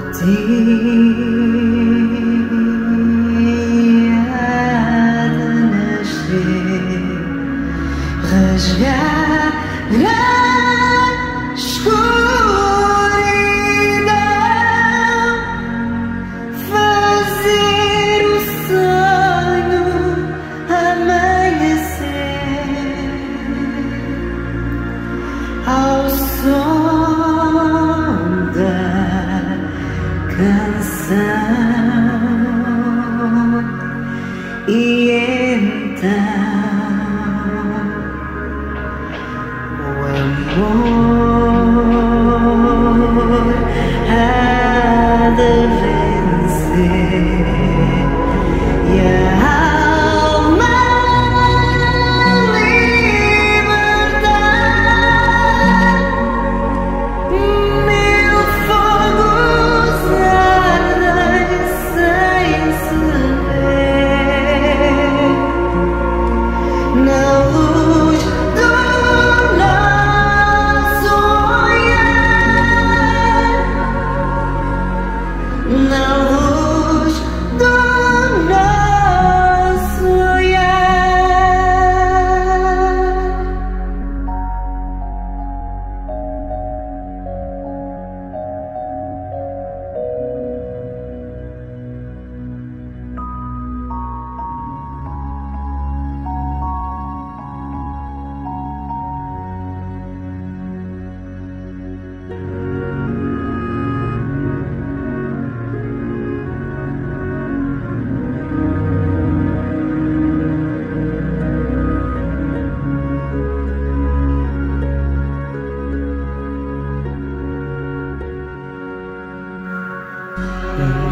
O dia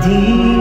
deep.